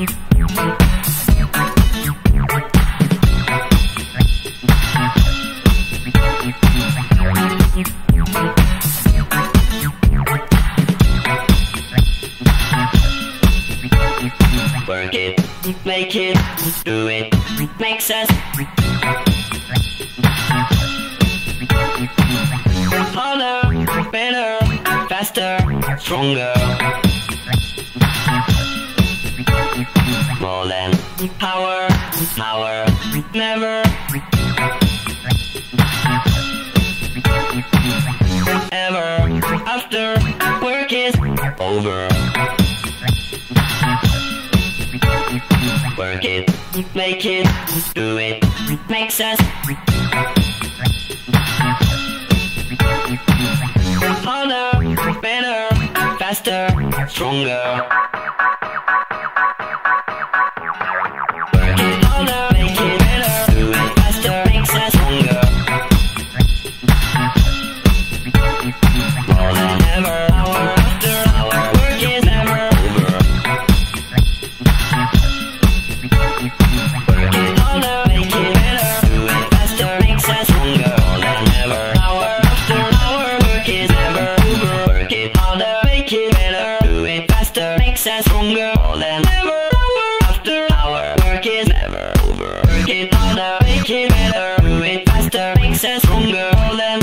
Work it, make it, do it, makes us harder, better, faster, stronger. Power, power, never. Ever after work is over. Work it, make it, do it, makes us harder, better, faster, stronger. More than ever, after hour, work is never over. Work it harder, make it better, do it faster, makes us stronger. Than